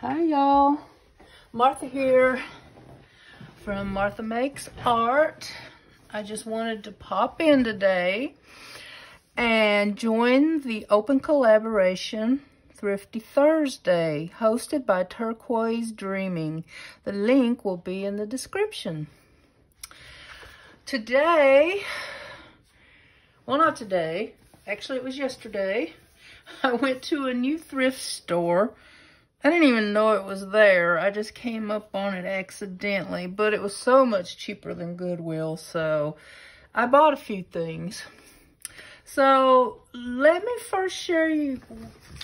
Hi y'all, Martha here from Martha Makes Art. I just wanted to pop in today and join the open collaboration Thrifty Thursday hosted by Turquoise Dreaming. The link will be in the description. Today, well not today, actually it was yesterday, I went to a new thrift store I didn't even know it was there. I just came up on it accidentally, but it was so much cheaper than Goodwill, so I bought a few things. So let me first share you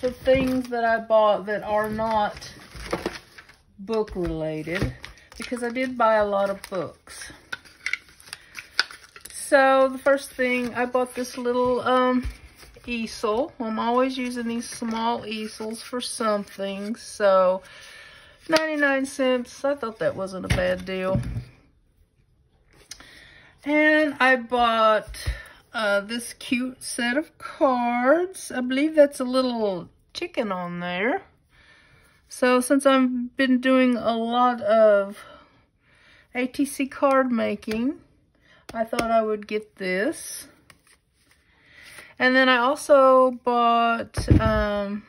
the things that I bought that are not book related because I did buy a lot of books. So the first thing, I bought this little um, easel. I'm always using these small easels for something. So 99 cents. I thought that wasn't a bad deal. And I bought uh, this cute set of cards. I believe that's a little chicken on there. So since I've been doing a lot of ATC card making, I thought I would get this. And then I also bought, um,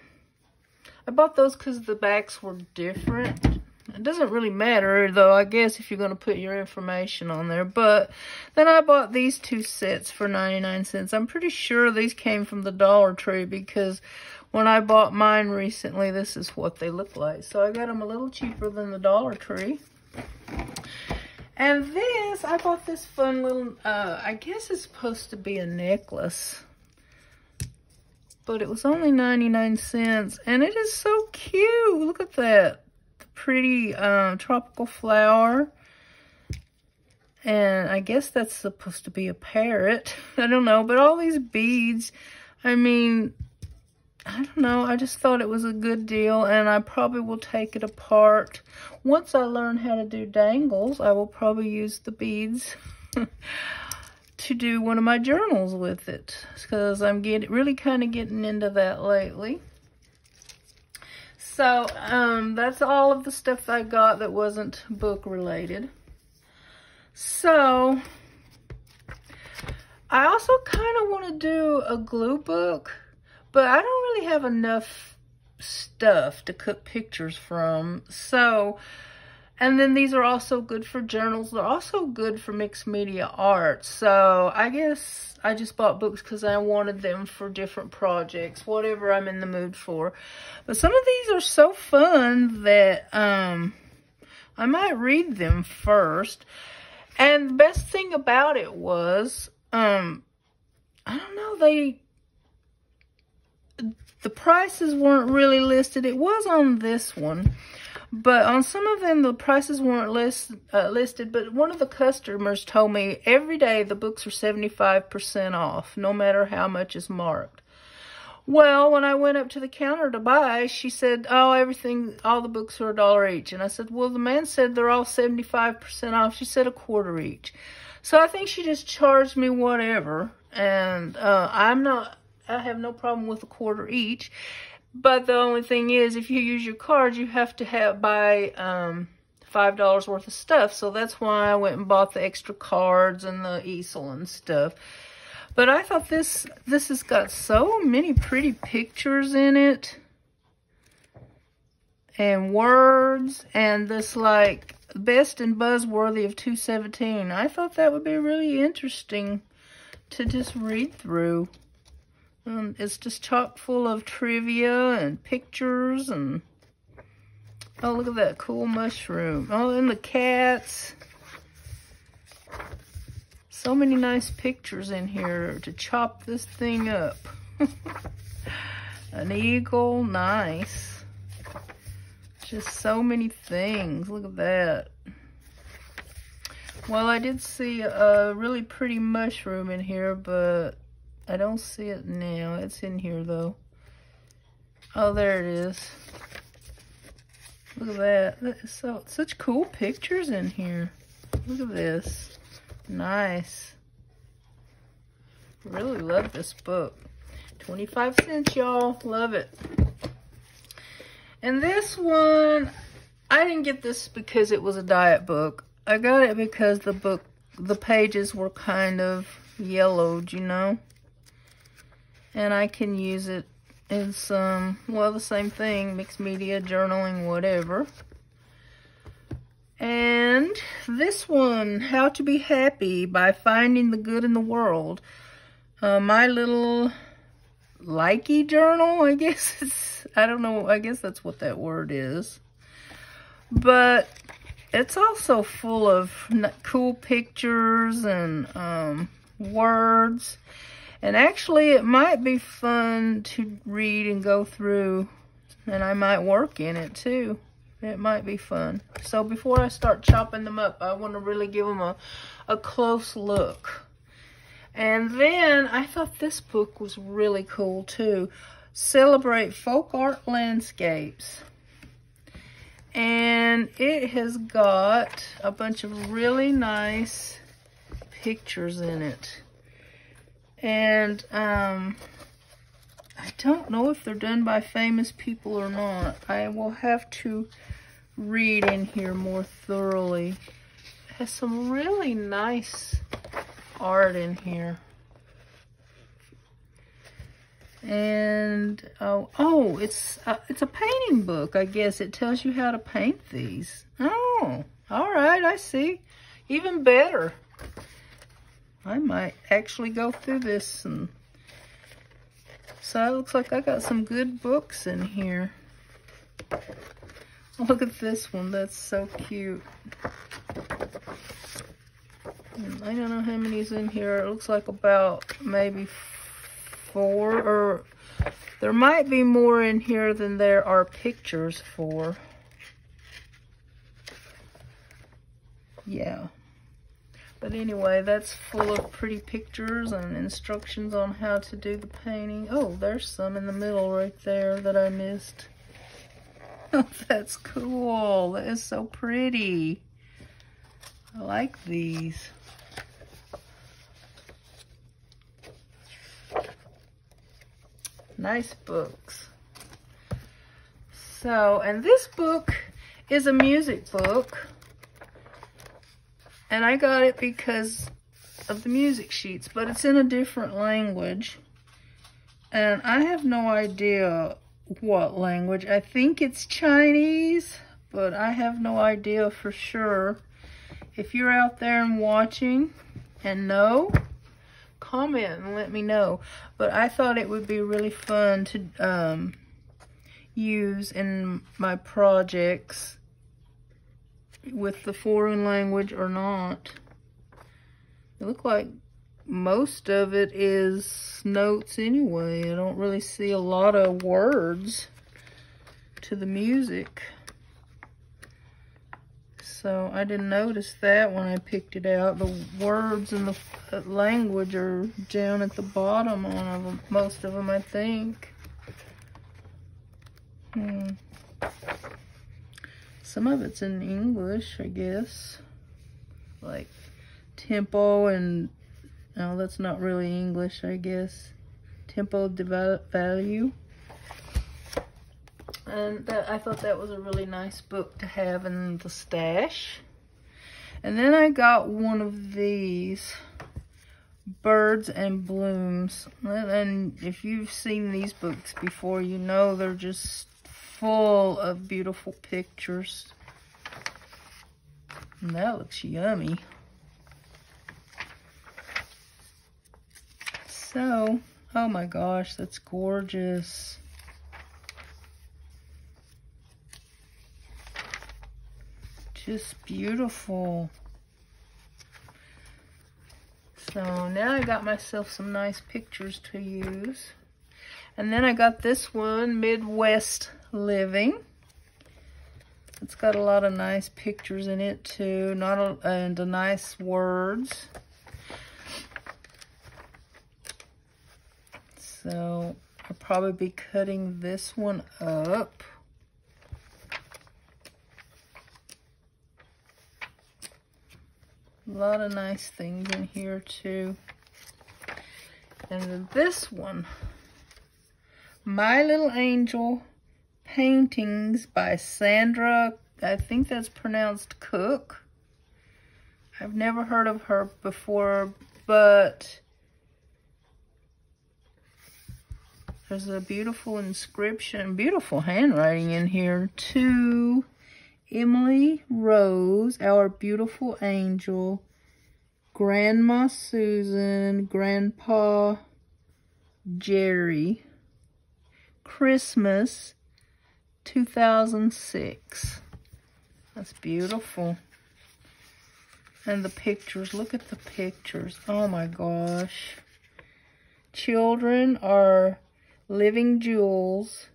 I bought those because the backs were different. It doesn't really matter, though, I guess, if you're going to put your information on there. But then I bought these two sets for 99 cents. I'm pretty sure these came from the Dollar Tree because when I bought mine recently, this is what they look like. So I got them a little cheaper than the Dollar Tree. And this, I bought this fun little, uh, I guess it's supposed to be a necklace but it was only 99 cents. And it is so cute. Look at that. The pretty um, tropical flower. And I guess that's supposed to be a parrot. I don't know. But all these beads, I mean, I don't know. I just thought it was a good deal. And I probably will take it apart. Once I learn how to do dangles, I will probably use the beads. to do one of my journals with it because I'm getting really kind of getting into that lately. So um, that's all of the stuff I got that wasn't book related. So I also kind of want to do a glue book, but I don't really have enough stuff to cut pictures from. So and then these are also good for journals. They're also good for mixed media art. So I guess I just bought books because I wanted them for different projects, whatever I'm in the mood for. But some of these are so fun that um, I might read them first. And the best thing about it was, um, I don't know, they the prices weren't really listed. It was on this one. But on some of them, the prices weren't list, uh, listed. But one of the customers told me every day the books are 75% off, no matter how much is marked. Well, when I went up to the counter to buy, she said, oh, everything, all the books are a dollar each. And I said, well, the man said they're all 75% off. She said a quarter each. So I think she just charged me whatever. And uh, I'm not, I have no problem with a quarter each. But the only thing is, if you use your card, you have to have buy um, $5 worth of stuff. So that's why I went and bought the extra cards and the easel and stuff. But I thought this, this has got so many pretty pictures in it. And words. And this like best and buzzworthy of 217. I thought that would be really interesting to just read through. Um, it's just chock full of trivia and pictures and... Oh, look at that cool mushroom. Oh, and the cats. So many nice pictures in here to chop this thing up. An eagle, nice. Just so many things. Look at that. Well, I did see a really pretty mushroom in here, but I don't see it now. It's in here though. Oh, there it is. Look at that. that is so such cool pictures in here. Look at this. Nice. Really love this book. 25 cents, y'all. Love it. And this one, I didn't get this because it was a diet book. I got it because the book, the pages were kind of yellowed, you know? And I can use it in some, well, the same thing, mixed media, journaling, whatever. And this one, How to Be Happy by Finding the Good in the World. Uh, my little likey journal, I guess it's, I don't know, I guess that's what that word is. But it's also full of cool pictures and um, words. And actually, it might be fun to read and go through, and I might work in it too. It might be fun. So before I start chopping them up, I want to really give them a, a close look. And then I thought this book was really cool too. Celebrate Folk Art Landscapes. And it has got a bunch of really nice pictures in it. And um, I don't know if they're done by famous people or not. I will have to read in here more thoroughly. It has some really nice art in here. And, oh, oh, it's, uh, it's a painting book, I guess. It tells you how to paint these. Oh, all right, I see. Even better. I might actually go through this and so it looks like I got some good books in here. Look at this one. That's so cute. I don't know how many's in here. It looks like about maybe four or there might be more in here than there are pictures for. Yeah. But anyway, that's full of pretty pictures and instructions on how to do the painting. Oh, there's some in the middle right there that I missed. that's cool. That is so pretty. I like these. Nice books. So, and this book is a music book. And I got it because of the music sheets, but it's in a different language. And I have no idea what language. I think it's Chinese, but I have no idea for sure. If you're out there and watching and know, comment and let me know. But I thought it would be really fun to um, use in my projects with the foreign language or not. It looked like most of it is notes anyway. I don't really see a lot of words to the music. So I didn't notice that when I picked it out. The words and the language are down at the bottom on them, most of them, I think. Hmm. Some of it's in English, I guess. Like tempo and, no, that's not really English, I guess. Tempo develop value. And that, I thought that was a really nice book to have in the stash. And then I got one of these birds and blooms and if you've seen these books before you know they're just full of beautiful pictures. And that looks yummy. So oh my gosh that's gorgeous. Just beautiful. So now I got myself some nice pictures to use. And then I got this one, Midwest Living. It's got a lot of nice pictures in it too, not a, and a nice words. So I'll probably be cutting this one up. A lot of nice things in here too. And then this one, My Little Angel paintings by Sandra, I think that's pronounced Kuck. I've never heard of her before, but there's a beautiful inscription, beautiful handwriting in here. To Emily Rose, our beautiful angel, Grandma Susan, Grandpa Jerry, Christmas 2006. That's beautiful. And the pictures, look at the pictures. Oh my gosh. Children are living jewels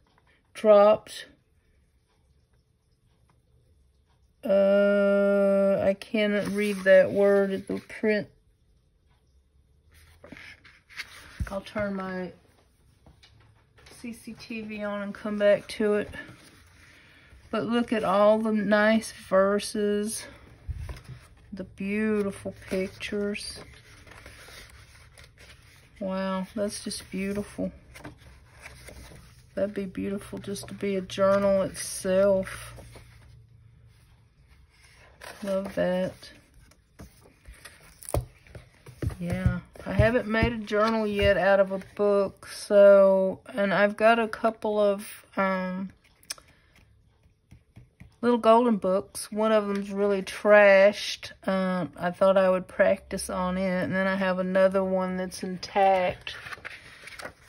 dropped. Uh, I cannot read that word. The print. I'll turn my CCTV on and come back to it. But look at all the nice verses, the beautiful pictures. Wow, that's just beautiful. That'd be beautiful just to be a journal itself. Love that. Yeah, I haven't made a journal yet out of a book, so, and I've got a couple of, um, little golden books. One of them's really trashed. Um, I thought I would practice on it. And then I have another one that's intact.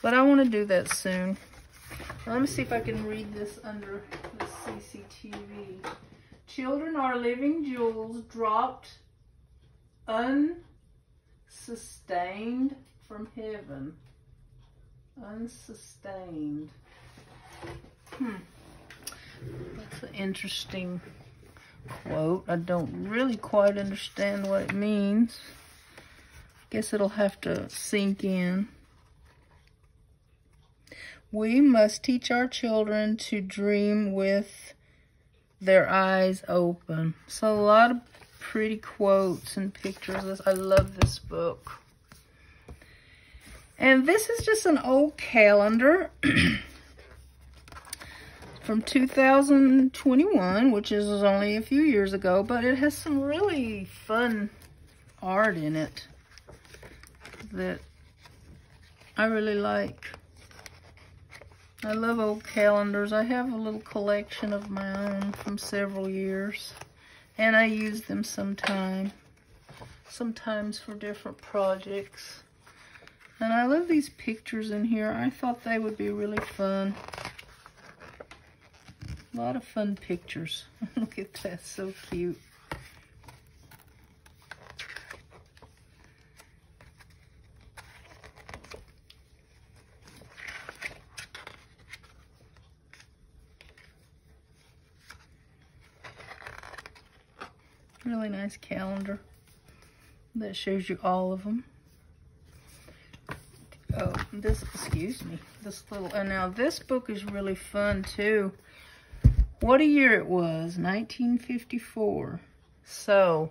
But I want to do that soon. Let me see if I can read this under the CCTV. Children are living jewels dropped unsustained from heaven. Unsustained. Hmm. That's an interesting quote. I don't really quite understand what it means. I guess it'll have to sink in. We must teach our children to dream with their eyes open. So a lot of pretty quotes and pictures. I love this book. And this is just an old calendar. from 2021, which is only a few years ago, but it has some really fun art in it that I really like. I love old calendars. I have a little collection of my own from several years, and I use them sometime, sometimes for different projects. And I love these pictures in here. I thought they would be really fun. A lot of fun pictures. Look at that, so cute. Really nice calendar that shows you all of them. Oh, this, excuse me, this little, and now this book is really fun too what a year it was, 1954. So,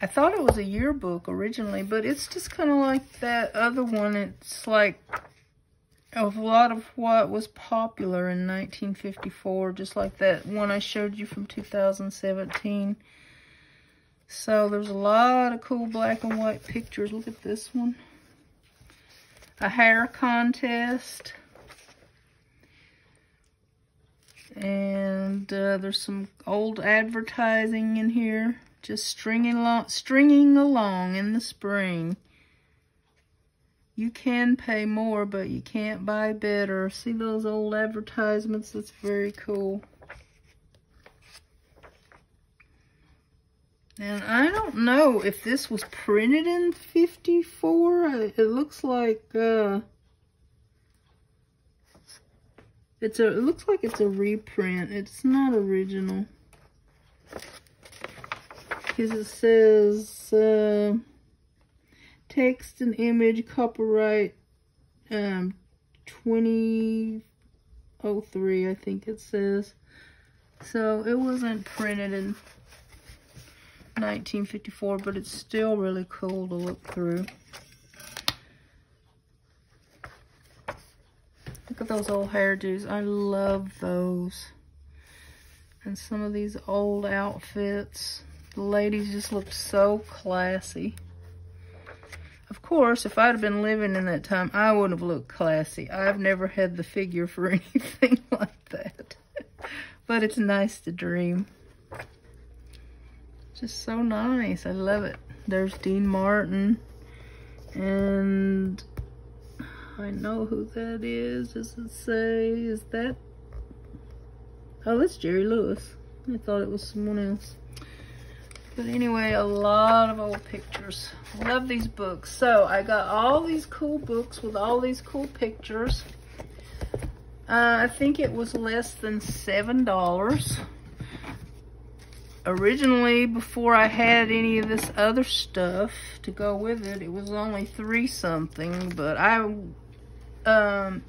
I thought it was a yearbook originally, but it's just kind of like that other one. It's like a lot of what was popular in 1954, just like that one I showed you from 2017. So there's a lot of cool black and white pictures. Look at this one. A hair contest. And uh, there's some old advertising in here. Just stringing along, stringing along in the spring. You can pay more, but you can't buy better. See those old advertisements? That's very cool. And I don't know if this was printed in 54. It looks like... Uh, it's a, it looks like it's a reprint. It's not original. Because it says, uh, text and image copyright, um, 2003, I think it says. So it wasn't printed in 1954, but it's still really cool to look through. Look at those old hairdos. I love those. And some of these old outfits. The ladies just look so classy. Of course, if I'd have been living in that time, I would have looked classy. I've never had the figure for anything like that. but it's nice to dream. Just so nice. I love it. There's Dean Martin. And I know who that is. Does it say? Is that? Oh, that's Jerry Lewis. I thought it was someone else. But anyway, a lot of old pictures. Love these books. So I got all these cool books with all these cool pictures. Uh, I think it was less than $7. Originally, before I had any of this other stuff to go with it, it was only three something, but I, um,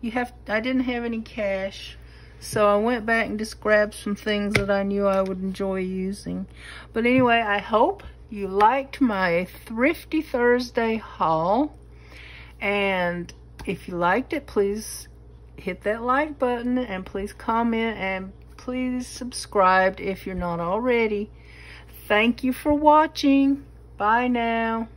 you have, I didn't have any cash so I went back and just grabbed some things that I knew I would enjoy using. But anyway, I hope you liked my Thrifty Thursday haul. And if you liked it, please hit that like button and please comment and please subscribe if you're not already. Thank you for watching. Bye now.